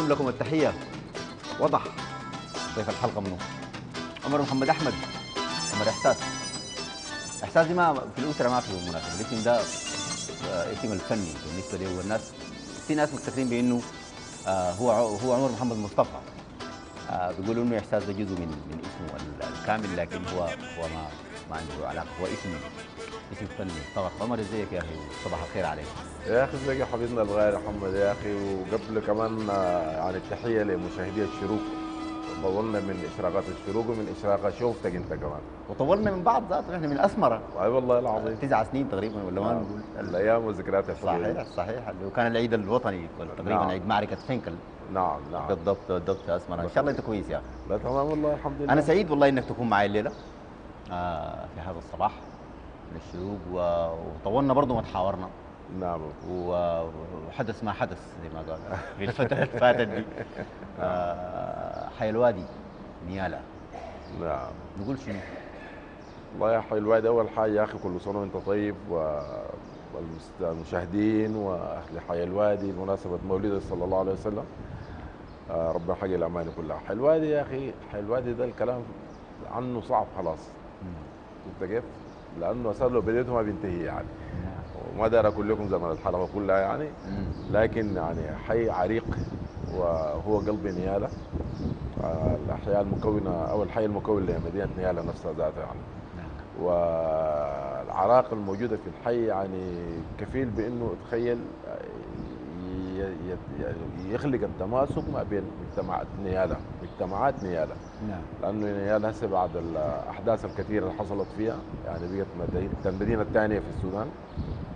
كنتم لكم التحية. وضح ضيف الحلقة منه. عمر محمد أحمد. عمر إحساس. إحساس دي ما في الأسرة ما في مناسبة الاسم ده اسم الفني بالنسبة لي والناس. في ناس مفتكرين بأنه آه، هو هو عمر محمد مصطفى. آه، بيقولوا إنه إحساس ده جزء من من اسمه ال- الكامل لكن هو هو ما ما عنده علاقة هو اسم اسم فني. فقط عمر ازيك يا أخي؟ صباح الخير عليك. يا أخي ازيك يا حبيبنا الغالي محمد يا أخي؟ وقبل كمان آه، يعني التحيه لمشاهدي الشروق. طولنا من إشراقات الشروق ومن اشراقات شوفتك أنت كمان. وطولنا من بعض ذاته إحنا من اسمره أي والله العظيم. تسع سنين تقريبا ولا ما آه، نقول. الأيام والذكريات الحلوه صحيح صحيح. اللي هو كان العيد الوطني تقريبا نعم. عيد معركة فينكل. نعم نعم. بالضبط بالضبط في اسمره إن شاء الله أنت كويس يا. أخي لا تمام والله الحمد لله. أنا سعيد والله إنك تكون معي الليلة آه في هذا الصباح. و- وطولنا برضه ما تحاورنا. نعم. وحدث ما حدث زي ما قال. في الفترة اللي فاتت دي. آه، حي الوادي نيالا. نعم. نقول شنو؟ والله يا حي الواد أول حاجة يا أخي كل سنة وأنت طيب والمشاهدين وأهل حي الوادي بمناسبة مولده صلى الله عليه وسلم. آه، ربنا حق الامان كلها. حي الوادي يا أخي حي الوادي ده الكلام عنه صعب خلاص. شفت كيف؟ لأنه أساسا لو بديته ما بينتهي يعني وما دار أقول لكم زمن الحلقة كلها يعني. لكن يعني حي عريق وهو قلب نيالا آه، الاحياء المكونة أو الحي المكون لمدينة نيالا نفسها ذاتها يعني نعم. والعراق الموجودة في الحي يعني كفيل بإنه تخيل يخلق التماسك ما بين مجتمعات نيالا مجتمعات نيالا. نعم. لأنه نيالا هسه بعد الأحداث الكثيرة اللي حصلت فيها يعني بقت مدينة المدينة الثانية في السودان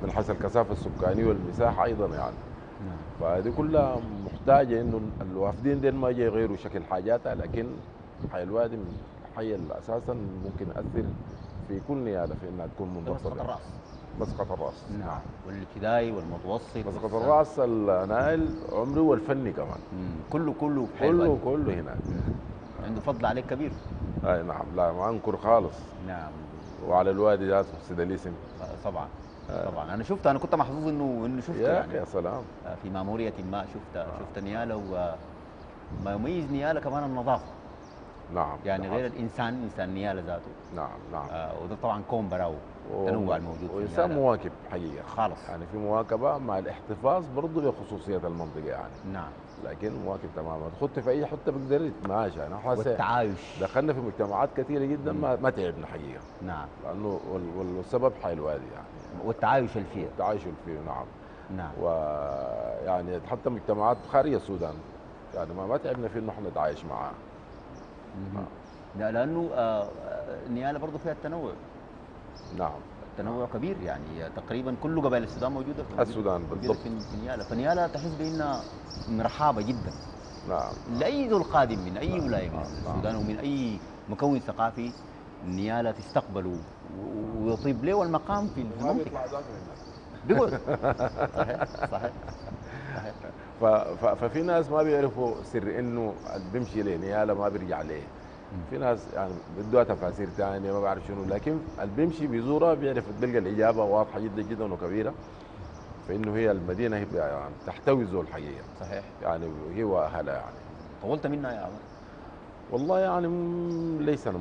من حيث الكثافة السكانية والمساحة أيضا يعني. نعم. فدي كلها محتاجة إنه الوافدين دين ما يجي يغيروا شكل حاجاتها لكن حي الوادي من الحي اللي أساسا ممكن ياثر في كل نياله في إنها تكون ده مسقط الرأس. نعم. والابتدائي والمتوسط مسقط. الرأس النائل عمري والفني كمان. مم. كله كله كله. كله هناك. مم. عنده فضل عليك كبير. أي نعم. لا ما أنكر خالص. نعم. وعلى الوادي ذاته سيد الاسم. آه، طبعا. طبعا. أنا شفت أنا كنت محظوظ إنه إنه شفته يا يعني. يا سلام. آه، في مامورية ما شفت شفت نيالا وما يميز نيالا كمان النظافة. نعم. يعني نعم. غير الإنسان إنسان نيالا ذاته. نعم نعم. آه وده طبعا كون براو التنوع الموجود نيالا. مواكب حقيقه خالص. يعني في مواكبة مع الاحتفاظ برضه بخصوصيه المنطقة يعني. نعم. لكن مواكب تماما. خدت في أي حتة بقدر يتماشى يعني هسه والتعايش. دخلنا في مجتمعات كثيرة جدا. ما, ما تعبنا حقيقة. نعم. لأنه وال- وال- والسبب حي الوادي يعني. والتعايش الفيه التعايش فيه نعم. نعم. ويعني حتى مجتمعات خارج السودان. يعني ما ما تعبنا في إنه إحنا نتعايش معها مهم. لا لأنه آه آه، نيالا برضه فيها التنوع. نعم. التنوع كبير يعني تقريبا كل قبائل السودان موجودة في السودان بالضبط. في في نيالا فنيالا تحس بأنها مرحابة جدا. نعم. لأي ذو القادم من أي نعم، ولاية من نعم، السودان ومن أي مكون ثقافي نيالا تستقبله ويطيب. له المقام في المنطقة. بيطلع ذاك هناك. بيقول. صحيح صحيح صحيح. ففي ناس ما بيعرفوا سر إنه بيمشي لنيالا ما بيرجع ليه. في ناس يعني بدوها تفاسير ثانية ما بعرف شنو لكن اللي بيمشي بيزورها بيعرف بيلقى الإجابة واضحة جدا جدا وكبيره فإنه هي المدينة هي يعني تحتوي ذو الحقيقة صحيح. يعني هي واهلها يعني. طولت منها يا عمر؟ والله يعني ليس أنا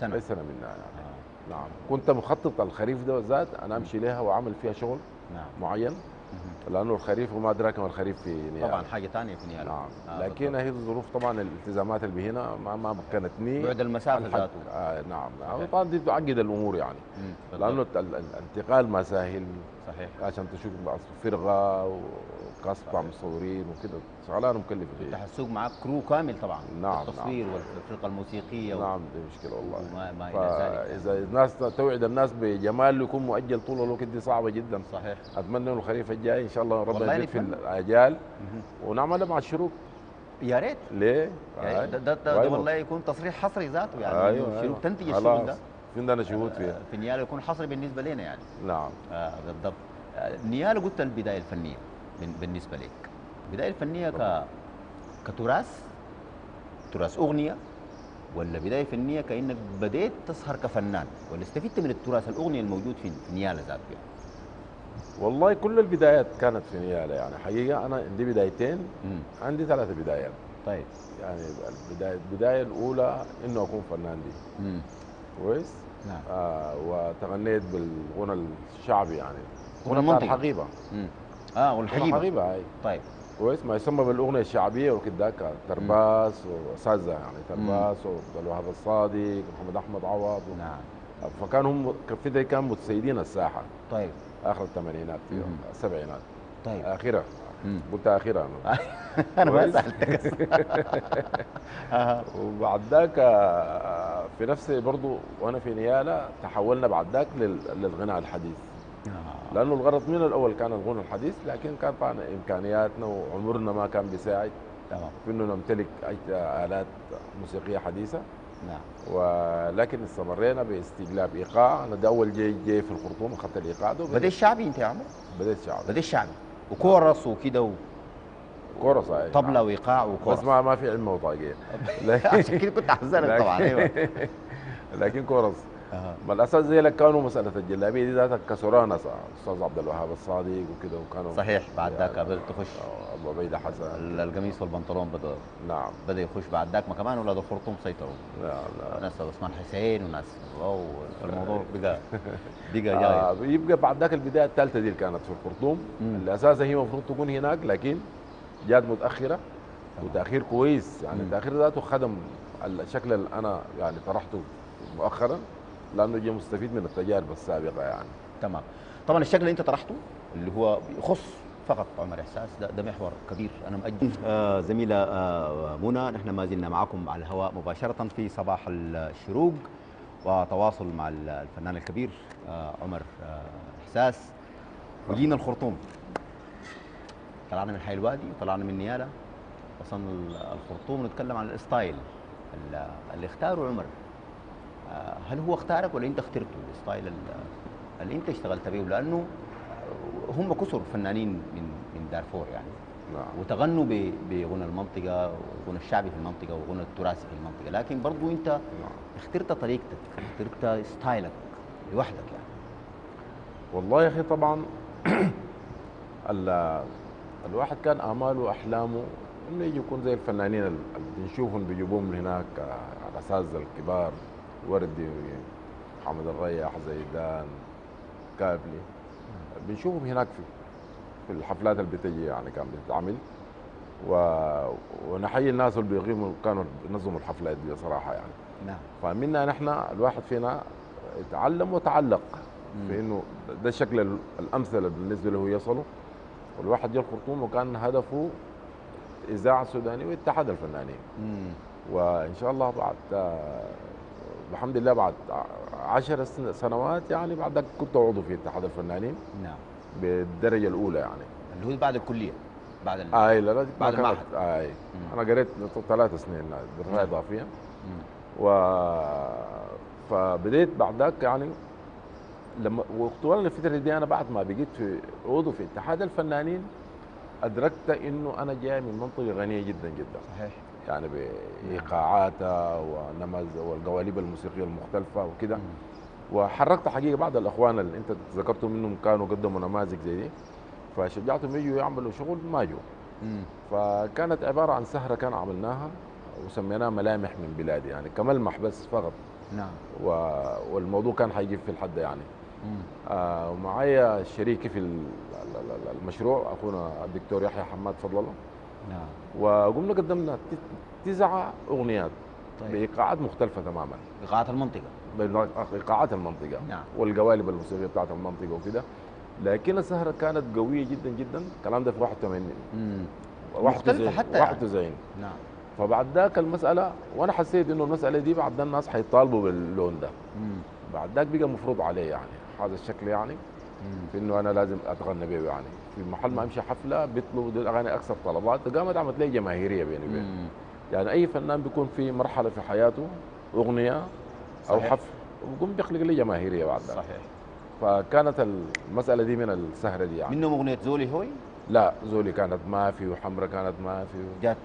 سنة. ليس أنا منها يعني. آه. نعم. كنت مخطط الخريف ده بالذات أنا أمشي لها وأعمل فيها شغل نعم. معين. لأنه الخريف وما أدراك ما الخريف في نيالا طبعا حاجة ثانية في نيالا نعم. آه، لكن. هي الظروف طبعا الالتزامات اللي هنا ما ما مكنتني. بعد المسافة ذاته. آه نعم. طبعا دي تعقد الأمور يعني. لأنه الانتقال ما سهل صحيح. عشان تشوف فرقة وكاس بتاع مصورين وكده. شغلانة مكلفة فيها السوق معك كرو كامل طبعا. نعم، التصوير والفرقة الموسيقية نعم دي مشكلة والله. وما ما إلى ذلك. فاذا الناس توعد الناس بجمال يكون مؤجل طول الوقت دي صعبة جدا. صحيح. أتمنى إنه الخريف الجاي إن شاء الله ربنا يزيد في. الاجال. ونعملها مع الشروق. يا ريت. ليه؟ يعني آي. ده, ده, ده, ده؟ والله يكون تصريح حصري ذاته يعني. أيوة أيوه. تنتج خلاص. الشغل ده. في عندنا شهود فيها؟ في نيالا يكون حصري بالنسبة لنا يعني. نعم. آه بالضبط. آه نيالا قلت البداية الفنية بالنسبة لك. البداية الفنية ك كتراث تراث أغنية ولا بداية فنية كأنك بديت تسهر كفنان ولا استفدت من التراث الأغنية الموجود في نيالا ذاته يعني؟ والله كل البدايات كانت في نياله يعني. حقيقة أنا عندي بدايتين مم. عندي ثلاثة بدايات. طيب. يعني البدايه البداية الأولى إنه أكون فنان دي. كويس؟ نعم. آه وتغنيت بالغنى الشعبي يعني. غنى بتاع. الحقيبه مم. آه والحقيبة. الحقيبه هاي طيب. كويس ما يسمى بالأغنية الشعبية وكذاك ترباس وأساتذة يعني ترباس وعبد الوهاب الصادق ومحمد أحمد عوض. و... نعم. فكانوا هم في ذي كانوا متسيدين الساحة. طيب. آخر الثمانينات. السبعينات. طيب. اخرها اخرها أنا. أنا ما. سألتك. آه. وبعد ذاك آه، في نفسي برضو وأنا في نياله تحولنا بعد ذاك لل- للغناء الحديث. آه. لأنه الغرض من الأول كان الغنى الحديث لكن كان طبعا إمكانياتنا وعمرنا ما كان بيساعد. تمام. في إنه نمتلك أي- آلات موسيقية حديثة. نعم. ولكن استمرينا باستجلاب إيقاع. أنا ده أول جاي جاي في الخرطوم أخذت الإيقاع ده. بدي الشعبي أنت يا عمر؟ بديت شعب بدي الشعبي وكورس وكده و... كورس هاي طبلة وايقاع وكورس. بس ما ما في علم وطاقيه عشان كده كنت احزنك طبعا أيوه. لكن كورس. ما الاساس زي لك كانوا مسألة الجلابيه دي ذاتها كسروها ناس الاستاذ عبد الوهاب الصادق وكده وكانوا صحيح بعد ذاك قبل تخش. أبو عبيدة حسن. ال- القميص والبنطلون بدا نعم. بدأ يخش بعد ذاك. ما كمان أولاد الخرطوم سيطروا. لا لا ناس عثمان حسين وناس الموضوع بقى بقى آه جاي يبقى بعد ذاك البداية الثالثة دي اللي كانت في الخرطوم. اللي أساسا هي المفروض تكون هناك لكن جات متأخرة. وتأخير كويس. يعني. التأخير ذاته خدم الشكل اللي أنا يعني طرحته مؤخرا. لأنه جاي مستفيد من التجارب السابقة يعني. تمام. طبعا الشكل اللي أنت طرحته اللي هو يخص فقط عمر إحساس ده, ده محور كبير. أنا مأجل. آه زميلة آه منى نحن ما زلنا معكم على الهواء مباشرة في صباح الشروق وتواصل مع ال- الفنان الكبير آه عمر آه إحساس. وجينا الخرطوم. طلعنا من حي الوادي وطلعنا من نياله وصلنا ال- الخرطوم ونتكلم عن ال style ال- اللي اختاره عمر. هل هو اختارك ولا انت اخترته ال style ال- اللي انت اشتغلت به؟ لأنه هم كثر فنانين من من دارفور يعني. نعم. وتغنوا بغنى المنطقة وغنى الشعبي في المنطقة وغنى التراثي في المنطقة. لكن برضو انت نعم. اخترت طريقتك اخترت ستايلك لوحدك يعني. والله يا أخي طبعا ال- الواحد كان آماله وأحلامه إنه يجي يكون زي الفنانين اللي بنشوفهم بيجيبوهم من هناك آه، الاساتذه الكبار. وردي محمد الرياح زيدان كابلي. بنشوفهم هناك في في الحفلات اللي بتجي يعني كان بتتعمل. و... ونحيي الناس اللي بيقيموا كانوا بينظموا الحفلات دي صراحة يعني. نعم. فمنا نحن الواحد فينا يتعلم وتعلق في إنه ده الشكل ال- الأمثل بالنسبة له يصله. والواحد جاء الخرطوم وكان هدفه إذاعة سودانيه واتحاد الفنانين. مم. وإن شاء الله بعد الحمد لله بعد عشر سن- سنوات يعني بعد كنت عضو في اتحاد الفنانين نعم. بالدرجة الأولى يعني. اللي هو بعد الكلية. بعد ال... اي لا لا بعد المعهد. كانت اي مم. أنا قريت ثلاث سنين دراسه اضافيه. و فبديت بعد ذاك يعني لما وطوال الفترة دي أنا بعد ما بقيت في عضو في اتحاد الفنانين أدركت إنه أنا جاي من منطقة غنية جدا جدا. صحيح. يعني بايقاعاتها ونمز والقوالب الموسيقية المختلفة وكده. وحركت حقيقة بعض الأخوان اللي أنت ذكرتهم منهم كانوا قدموا نماذج زي دي. فشجعتهم يجوا يعملوا شغل ما جو. مم. فكانت عبارة عن سهرة كان عملناها وسميناها ملامح من بلادي يعني كملمح بس فقط. نعم. و... والموضوع كان حيجيب في الحد يعني. مم. آه ومعايا شريكي في ال- ال- ال- المشروع أخونا الدكتور يحيى حماد فضل الله. نعم. وقمنا قدمنا تسع أغنيات طيب. بإيقاعات مختلفة تماما. إيقاعات المنطقة. بايقاعات المنطقة. نعم. والقوالب الموسيقية بتاعت المنطقة وكده. لكن السهرة كانت قوية جدا جدا. الكلام ده في 81 مم. 91 مختلفة حتى يعني. 91 نعم. فبعد ذاك المسألة وأنا حسيت إنه المسألة دي بعد ده الناس حيطالبوا باللون ده. مم. بعد ذاك بقى مفروض علي يعني. هذا الشكل يعني. مم. في إنه أنا لازم أتغنى به يعني. في محل ما أمشي حفلة بيطلبوا دي الأغاني أكثر طلبات قامت عملت لي جماهيرية بيني وبين. يعني أي فنان بيكون في مرحلة في حياته أغنية أو. حفل وبيقوم بيخلق لي جماهيرية بعد ذاك صحيح فكانت المسألة دي من السهرة دي يعني منهم أغنية زولي هوي لا زولي كانت ما في وحمرة كانت ما في جات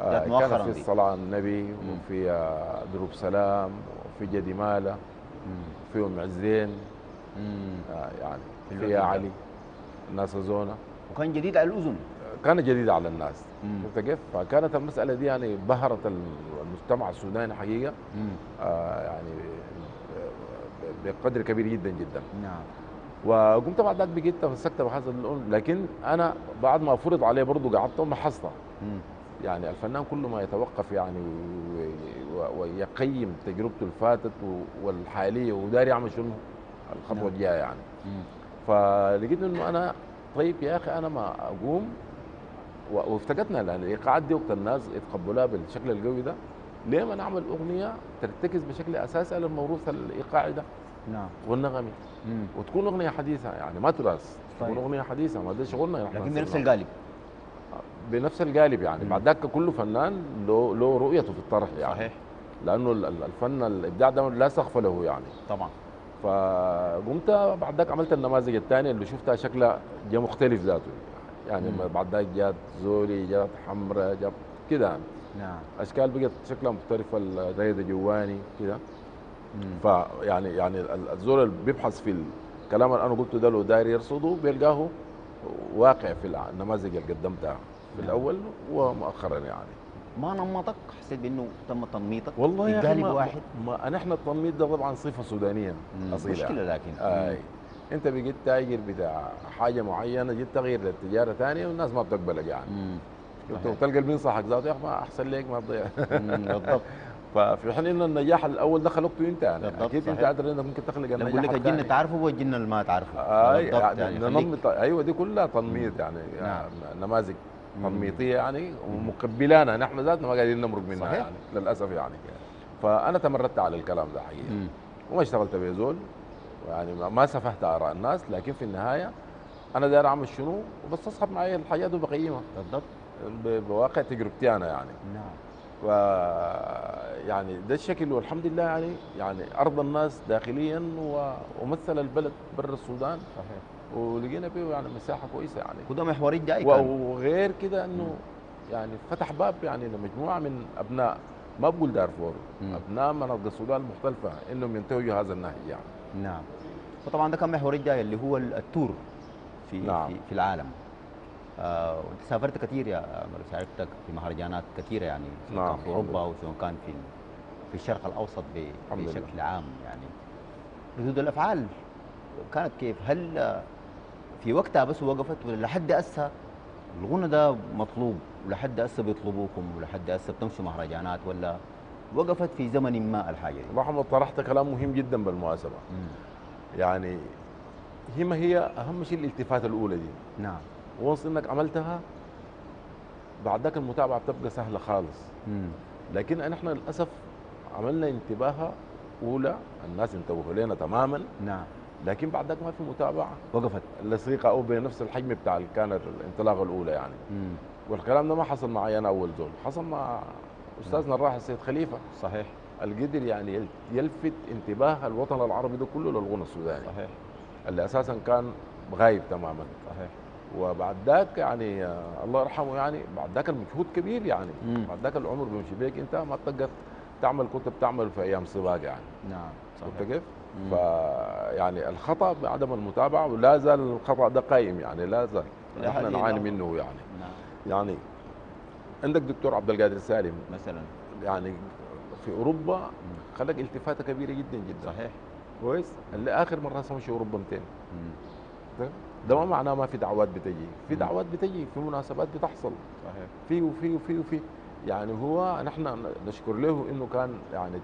آه، جات مؤخراً كانت في دي. الصلاة على النبي مم. وفي دروب سلام وفي جدي مالة مم. في أم عزين. آه، يعني في. علي ناس زونا وكان جديد على الأذن كانت جديده على الناس. شفت كيف؟ فكانت المسألة دي يعني بهرت المجتمع السوداني حقيقة. آه يعني بقدر كبير جدا جدا نعم وقمت بعد ذاك بقيت تمسكت بهذا الأمر لكن أنا بعد ما فرض عليه برضه قعدت ومحصته. يعني الفنان كل ما يتوقف يعني ويقيم تجربته اللي فاتت و- والحالية وداري يعمل شنو الخطوة نعم. الجاية يعني مم. فلقيت إنه أنا طيب يا أخي أنا ما أقوم. وافتقدنا لأن الإيقاعات دي وقت الناس يتقبلوها بالشكل القوي ده. ليه ما نعمل أغنية ترتكز بشكل أساسي على الموروث الإيقاعي ده؟ نعم. والنغمي. مم. وتكون أغنية حديثة يعني ما تراث تكون طيب. أغنية حديثة ما ده شغلنا. لكن بنفس. القالب. بنفس القالب يعني. مم. بعد ذاك كل فنان له له رؤيته في الطرح يعني. صحيح. لأنه ال- ال- الفن الإبداع ده لا سقف له يعني. طبعا. فقمت بعد ذاك عملت النماذج الثانية اللي شفتها شكلها جا مختلف ذاته يعني مم. بعد ذاك جات زولي جات حمراء جات كده يعني. نعم أشكال بقت شكلها مختلفه الريده جواني كده. فيعني يعني ال- الزول اللي بيبحث في الكلام اللي أنا قلته ده لو داير يرصده بيلقاه واقع في النماذج اللي قدمتها في نعم. الأول ومؤخرا يعني ما نمطك؟ حسيت بإنه تم تنميطك. والله يا أخي واحد ما نحن التنميط ده طبعا صفة سودانية. أصيلة. مشكلة لكن. أي. أنت بقيت تاجر بتاع حاجة معينة جيت تغير للتجارة ثانية والناس ما بتقبلك يعني. بتلقى اللي بينصحك ذاته يا أخي أحسن لك ما تضيع. بالضبط. ففي حين إن النجاح الأول ده خلقته أنت يعني. أكيد أنت. قادر إنك ممكن تخلق النجاح بقول لك الجن. تعرفه هو الجن اللي ما تعرفه. بالضبط يعني, يعني نمط أيوه دي كلها تنميط يعني, نعم. يعني نماذج. مم. تنميطيه يعني ومقبلانا نحن ذاتنا ما قاعدين نمرق منها. صحيح. يعني للأسف يعني. فأنا تمردت على الكلام ده حقيقة. مم. وما اشتغلت بزول يعني ما- ما سفهت آراء الناس. لكن في النهاية أنا داير أعمل شنو؟ وبس اسحب معي الحاجات وبقيمها بالضبط. بواقع تجربتي أنا يعني. نعم. ف يعني ده الشكل. والحمد لله يعني يعني ارضى الناس داخليا و- ومثل البلد برا السودان. صحيح. ولقينا فيه يعني مساحة كويسة يعني وده محوري جاي و- كان وغير كده إنه يعني فتح باب يعني لمجموعة من أبناء ما بقول دارفور. أبناء مناطق السودان المختلفة إنهم ينتهجوا هذا النهج يعني نعم وطبعا ده كان محوري جاي اللي هو التور في نعم. في, في العالم آه وانت سافرت كثير يا شاركتك في مهرجانات كثيرة يعني سواء نعم، كان في أوروبا لله. أو سواء كان في في الشرق الأوسط. بشكل عام يعني ردود الأفعال كانت كيف؟ هل في وقتها بس وقفت ولا لحد هسه الغنى ده مطلوب ولحد هسه بيطلبوكم ولحد هسه بتمشوا مهرجانات ولا وقفت في زمن ما الحاجة دي؟ محمد طرحت كلام مهم جدا بالمناسبه. يعني هي ما هي أهم شيء الالتفاته الأولى دي نعم وانس إنك عملتها بعد ذاك المتابعة بتبقى سهلة خالص مم. لكن نحن للأسف عملنا انتباهه أولى الناس انتبهوا لنا تماما نعم لكن بعد ذاك ما في متابعة. وقفت. لصيقه أو بنفس الحجم بتاع كانت الانطلاقة الأولى يعني. مم. والكلام ده ما حصل معي أنا أول زول. حصل مع أستاذنا الراحل السيد خليفة. صحيح. القدر يعني يل- يلفت انتباه الوطن العربي ده كله للغنى السوداني. صحيح. اللي أساسا كان غايب تماما. صحيح. وبعد ذاك يعني آه، الله يرحمه يعني بعد ذاك المجهود كبير يعني. مم. بعد ذاك العمر بيمشي بيك انت ما تقدر تعمل كنت بتعمل في أيام سباق يعني. نعم صحيح. كيف؟ مم. ف يعني الخطأ بعدم المتابعة ولا زال الخطأ ده قايم يعني لا زال. نحن نعاني. منه يعني. نعم. يعني عندك دكتور عبد القادر سالم. مثلا. يعني في أوروبا خلق التفاته كبيرة جدا جدا. صحيح. كويس؟ اللي آخر مرة مشي أوروبا 200 مم. ده- ما معناه ما في دعوات بتجي. في. دعوات بتجي في مناسبات بتحصل. صحيح. في وفي وفي وفي. يعني هو نحن نشكر له إنه كان يعني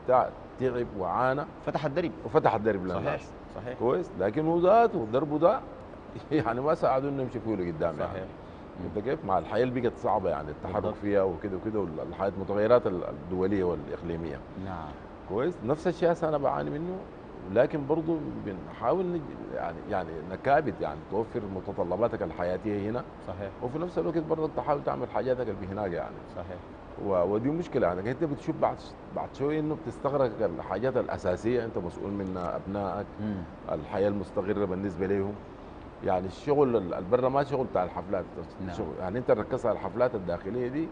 تعب وعانى. فتح الدرب. وفتح الدرب صحيح للناس. صحيح كويس. لكن هو ذاته ضربه ده يعني ما ساعدوا انه يمشي فيه لقدام صحيح. يعني أنت كيف؟ مع الحياة اللي بقت صعبة يعني التحرك بالضبط. فيها وكده وكده والحياة المتغيرات الدولية والإقليمية. نعم. كويس. نفس الشيء هسه أنا بعاني منه. لكن برضه بنحاول. يعني يعني نكابد يعني توفر متطلباتك الحياتية هنا. صحيح. وفي نفس الوقت برضه تحاول تعمل حاجاتك اللي هناك يعني. صحيح. ودي مشكلة يعني انت بتشوف بعد بعد شوية إنه بتستغرق الحاجات الأساسية أنت مسؤول منها أبنائك. الحياة المستقرة بالنسبة لهم يعني الشغل ال- البرة ما شغل بتاع الحفلات نعم. شغل يعني أنت ركزت على الحفلات الداخلية دي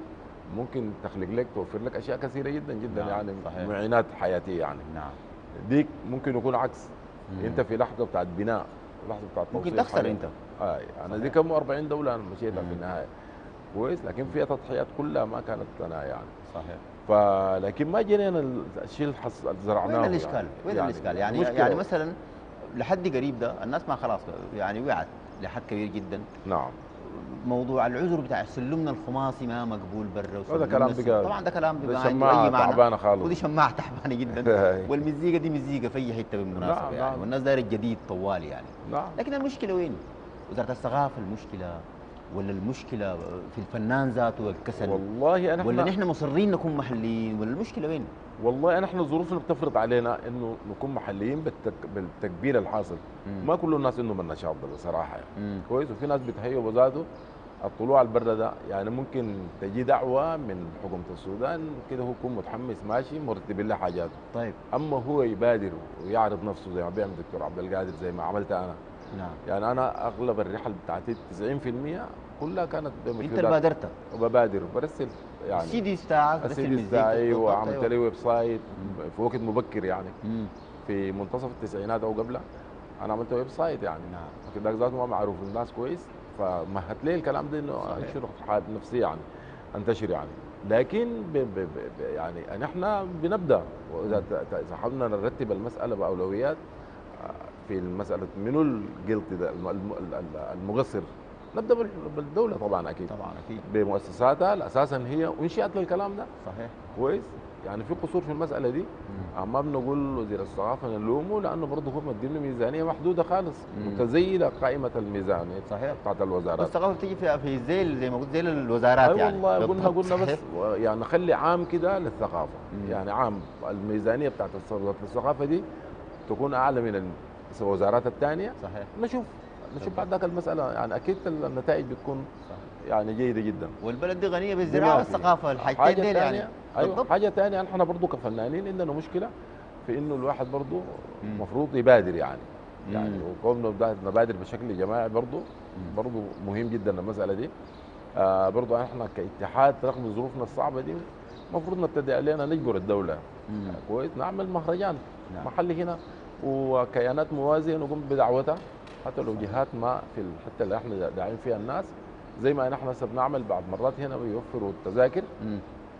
ممكن تخلق لك توفر لك أشياء كثيرة جدا جدا نعم، يعني صحيح. معينات حياتية يعني نعم ديك ممكن يكون عكس مم. أنت في لحظة بتاعت بناء اللحظه بتاعت ممكن تخسر. أنت اي أنا صحيح. دي كم 40 دوله أنا مشيتها. في النهاية كويس لكن فيها تضحيات كلها ما كانت أنا يعني صحيح فلكن ما جينا الشيء اللي زرعناه وين الإشكال؟ وين الإشكال؟ يعني مشكلة. يعني مثلا لحد قريب ده الناس ما خلاص يعني وعت لحد كبير جدا نعم موضوع العذر بتاع سلمنا الخماسي ما مقبول برا هذا كلام بقى- طبعا ده كلام أي معنى تعبانة خالص. ودي شماعة تعبانة جدا. والمزيكا دي مزيكا في اي حتة بالمناسبة نعم، يعني نعم. والناس دايرة الجديد طوال يعني نعم لكن المشكلة وين؟ وزارة الثقافة المشكلة ولا المشكلة في الفنان ذاته الكسل؟ والله أنا ولا نحن مصرين نكون محليين؟ ولا المشكلة وين؟ والله انا إحنا ظروفنا بتفرض علينا إنه نكون محليين بالتك... بالتكبير الحاصل. مم. ما كل الناس إنه من النشاط ده بصراحه يعني. كويس. وفي ناس بتهيئوا بذاته الطلوع البر ده يعني ممكن تجي دعوة من حكومة السودان كده هو يكون متحمس ماشي مرتبين له حاجاته. طيب. أما هو يبادر ويعرض نفسه زي ما بيعمل الدكتور عبد القادر زي ما عملت أنا. نعم. يعني أنا أغلب الرحل بتاعتي 90% كلها كانت أنت اللي بمفردات بادرت وببادر برسل يعني. السي دي بتاعك السي دي بتاعي وعملت أيوة. لي website في وقت مبكر يعني. مم. في منتصف التسعينات أو قبلها أنا عملت ويب سايت يعني. نعم. ذاك ذاته ما معروف للناس كويس فمهت لي الكلام ده إنه. انشر حالة نفسية يعني أنتشر يعني. لكن ب ب ب يعني نحن بنبدأ وإذا حاولنا نرتب المسألة بأولويات في المساله منو الجلطي ده؟ الم- الم- ال- المقصر نبدأ بال- بالدولة طبعا أكيد. طبعا أكيد. بمؤسساتها أساسا هي انشئت للكلام ده. صحيح. كويس. يعني في قصور في المسألة دي. أما بنقول وزير الثقافة نلومه لأنه برضه هو مدين ميزانية محدودة خالص. متزيده قائمة الميزانيه صحيح. بتاعت الوزارات. الثقافة بتيجي في في زي زي ما قلت زي الوزارات أي يعني. والله قلنا قلنا بس يعني نخلي عام كده للثقافة. مم. يعني عام الميزانية بتاعت الثقافة دي تكون أعلى من الوزارات الثانية صحيح نشوف نشوف بعد ذاك المسألة يعني أكيد النتائج بتكون صح. يعني جيدة جدا والبلد دي غنية دي بالزراعه. والثقافة الحاجتين ديل يعني أيوه بالضبط. حاجة ثانية نحن برضه كفنانين عندنا مشكلة في إنه الواحد برضه. المفروض يبادر يعني مم. يعني نبدا- نبادر بشكل جماعي برضه. برضه مهم جدا المسألة دي آه برضه إحنا كاتحاد رغم ظروفنا الصعبة دي المفروض نبتدي علينا نجبر الدولة مم. كويس نعمل مهرجان نعم. محلي هنا وكيانات موازية نقوم بدعوتها حتى لو جهات ما في الحته اللي إحنا داعين فيها الناس زي ما نحن هسه بنعمل بعض مرات هنا بيوفروا التذاكر.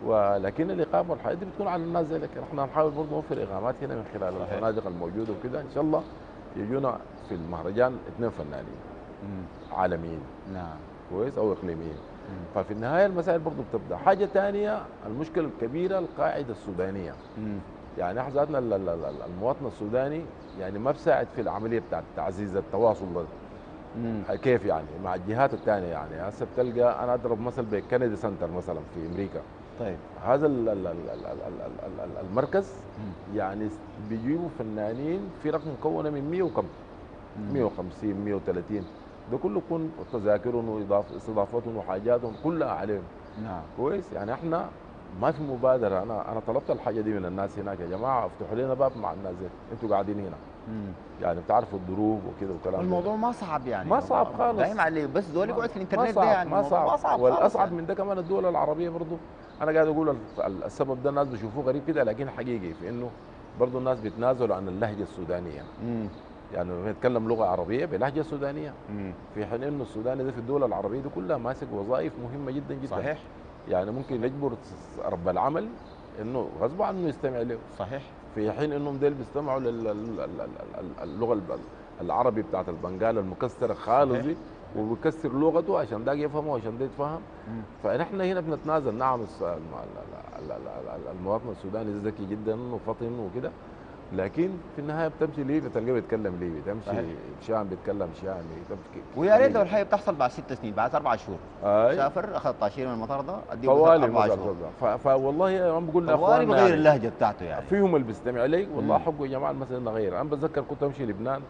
ولكن الإقامة والحياة دي بتكون على الناس ذلك إحنا نحاول برضه نوفر إقامات هنا من خلال. الفنادق الموجودة وكده إن شاء الله يجونا في المهرجان اثنين فنانين مم. عالميين نعم كويس أو إقليميين. ففي النهاية المسائل برضه بتبدأ حاجة ثانية المشكلة الكبيرة القاعدة السودانية مم. يعني إحنا ال- المواطن السوداني يعني ما بساعد في العملية بتاعت تعزيز التواصل ده. كيف يعني مع الجهات الثانية يعني هسه بتلقى أنا اضرب مثل بكندي سنتر مثلا في أمريكا طيب هذا ال- ال- ال- ال- ال- ال- ال- المركز. يعني بيجيبوا فنانين فرق مكونه من 100 وكم مم. 150 130 ده كله يكون تذاكرهم واضافه استضافتهم وحاجاتهم كلها عليهم نعم كويس يعني إحنا ما في مبادرة. أنا أنا طلبت الحاجة دي من الناس هناك يا جماعة افتحوا لنا باب مع الناس دي. أنتوا قاعدين هنا. مم. يعني بتعرفوا الظروف وكده وكلام زي والموضوع ما صعب يعني. ما صعب خالص. دايما عليه. بس دول يقعد في الإنترنت ده صعب يعني ما الموضوع صعب, ما صعب والأصعب يعني. من ده كمان الدول العربية برضو. أنا قاعد أقول ال- ال- السبب ده الناس بيشوفوه غريب كده لكن حقيقي في إنه برضو الناس بيتنازلوا عن اللهجة السودانية. مم. يعني لما يتكلم لغة عربية بلهجة سودانية. مم. في حين إنه السوداني ده في الدول العربية دي كلها ماسك وظائف مهمة جدا جدا. صحيح. يعني ممكن يجبر رب العمل إنه غصب عنه يستمع له. صحيح. في حين إنهم ديل بيستمعوا للغه العربي بتاعت البنغال المكسره خالص وبيكسر لغته عشان ده يفهمه وعشان ده يتفهم. فنحن هنا بنتنازل. نعم المواطن السوداني ذكي جدا وفطن وكده. لكن في النهاية بتمشي ليبي تلقاه بيتكلم ليبي تمشي صحيح. شام بيتكلم تمشي ويا ريت لو الحاجة بتحصل بعد ست سنين بعد أربع شهور. أي. سافر أخذ تاشيره من المطار ده اديه طوالي أربع مثلا شهور فوالله أنا بقول طوالي بغير يعني اللهجة بتاعته يعني. فيهم اللي بيستمع لي والله. حقه يا جماعة المسألة نغير أنا بتذكر كنت أمشي لبنان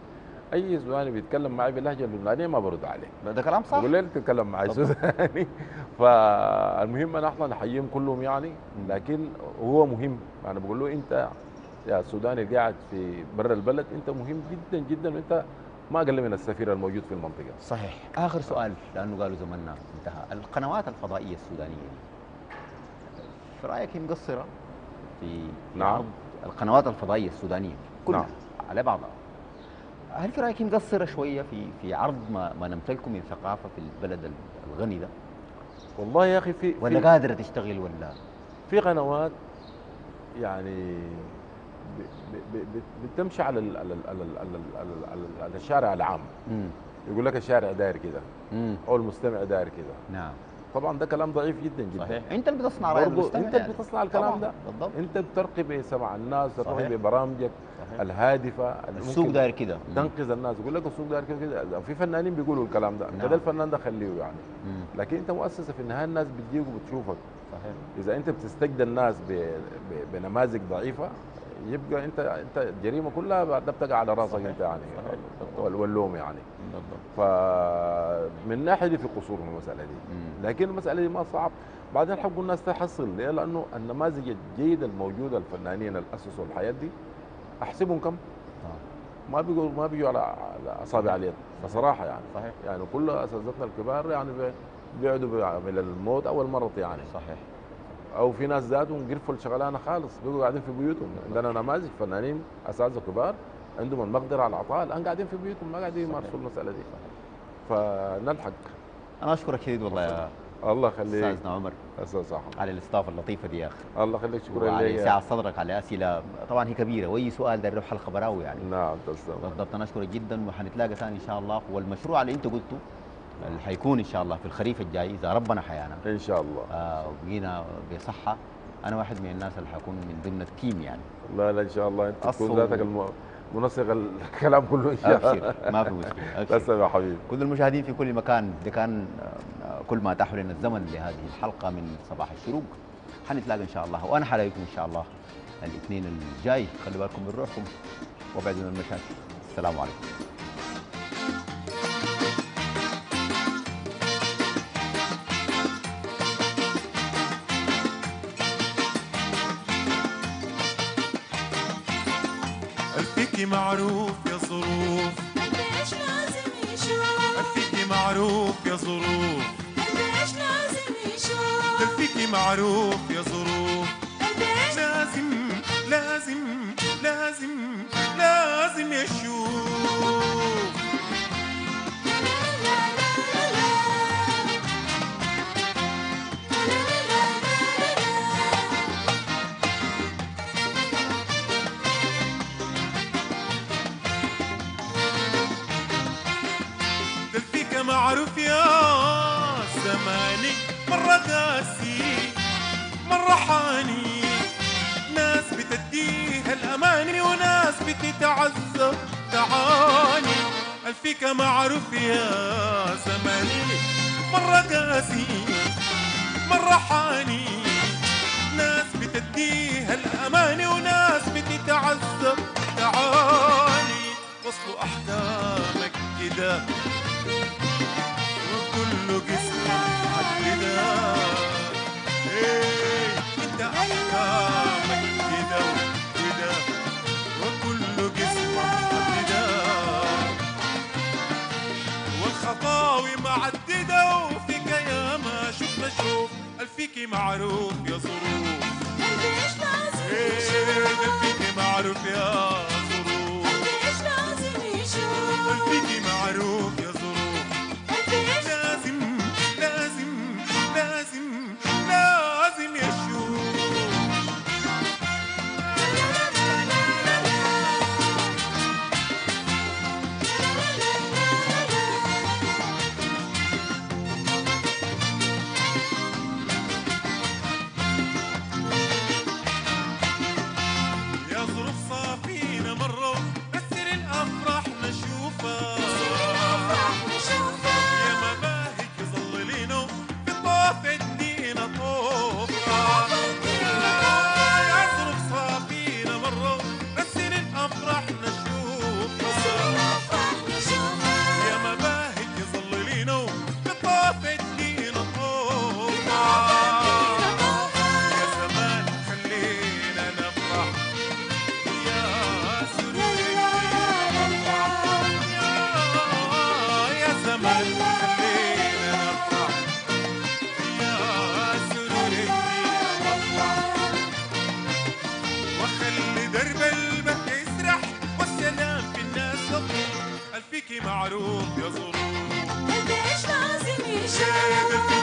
أي سوداني بيتكلم معي باللهجه اللبنانية ما برد عليه. ده كلام صح. بقول له تتكلم معي. سوداني فالمهم ان إحنا نحييهم كلهم يعني لكن هو مهم. أنا بقول له أنت يا سوداني قاعد في برا البلد أنت مهم جدا جدا وأنت ما أقل من السفير الموجود في المنطقة. صحيح. آخر سؤال لأنه قالوا زماننا انتهى. القنوات الفضائية السودانية في رأيك هي مقصره في نعم. عرض القنوات الفضائية السودانية كلها نعم. على بعضها؟ هل في رأيك مقصره شوية في في عرض ما ما نمتلكه من ثقافة في البلد الغني ده؟ والله يا أخي في ولا قادره تشتغل ولا؟ في قنوات يعني بتمشي على ال على ال على ال على, ال على, ال على, ال على الشارع العام. مم. يقول لك الشارع داير كده. أو المستمع داير كده. نعم. طبعا ده كلام ضعيف جدا جدا. صحيح. أنت اللي بتصنع رأي المستمع أنت يعني. اللي بتصنع الكلام ده. بالضبط. أنت بترقي بسمع الناس. ترقي ببرامجك صحيح. الهادفة. السوق داير كده. تنقذ الناس. يقول لك السوق داير كده في فنانين بيقولوا الكلام ده. نعم. كده الفنان ده خليه يعني. مم. لكن أنت مؤسسة في النهاية الناس بتجيك وبتشوفك. صحيح. إذا أنت بتستجدى الناس ب... ب... بنماذج ضعيفة يبقى انت انت الجريمه كلها بعد ده بتقع على راسك. انت يعني واللوم يعني. بالضبط. فمن ناحية دي في قصور في المسألة دي. لكن المسألة دي ما صعب. بعدين حقوا الناس تحصل ليه؟ لأنه النماذج الجيدة الموجودة الفنانين اللي اسسوا الحياة دي أحسبهم كم؟ آه. ما بيجوا ما بيجوا على أصابع اليد. بصراحة يعني. صحيح. يعني كل أساتذتنا الكبار يعني بي- بيقعدوا بي- من الموت أول مرة يعني. صحيح. أو في ناس ذاتهم قرفوا الشغلانة خالص بيقوا قاعدين في بيوتهم. عندنا نماذج فنانين أساتذة كبار عندهم المقدرة على العطاء الآن قاعدين في بيوتهم ما قاعدين. يمارسوا المسألة دي. فنلحق. أنا أشكرك شديد والله يا الله يخليك. أستاذنا عمر. أستاذ احمد على الاستضافة اللطيفة دي يا أخي. الله يخليك شكرا لك ساعة صدرك على أسئلة. طبعا هي كبيرة وأي سؤال له حلقة براوي يعني. نعم تسلم. بالضبط أنا أشكرك جدا وحنتلاقى ثاني إن شاء الله. والمشروع اللي أنت قلته اللي حيكون إن شاء الله في الخريف الجاي إذا ربنا حيانا. إن شاء الله. آه وبقينا بصحة. أنا واحد من الناس اللي حكون من ضمن التيم يعني. لا لا إن شاء الله. أنت تكون ذاتك الم... منسق الكلام كله إن شاء الله. ابشر ما في مشكلة. تسلم يا حبيبي. كل المشاهدين في كل مكان ده كان آه، كل ما اتاح لنا الزمن لهذه الحلقة من صباح الشروق حنتلاقى إن شاء الله. وأنا حلاقيكم إن شاء الله الاثنين الجاي. خلي بالكم من روحكم. وابعدوا من المشاكل السلام عليكم. معروف يا ظروف. لازم لازم لازم لازم يشوف. مرة حاني ناس بتديها الأماني وناس بتتعذب. تعاني الفيك معروف يا زماني. مرة قاسي مرة حاني. ناس بتديها الأماني وناس بتتعذب. تعاني وصلوا أحكامك كده. وكل قسم محددة إيه. انت أحكامك معروف يا ظروف قديش لازم يشوف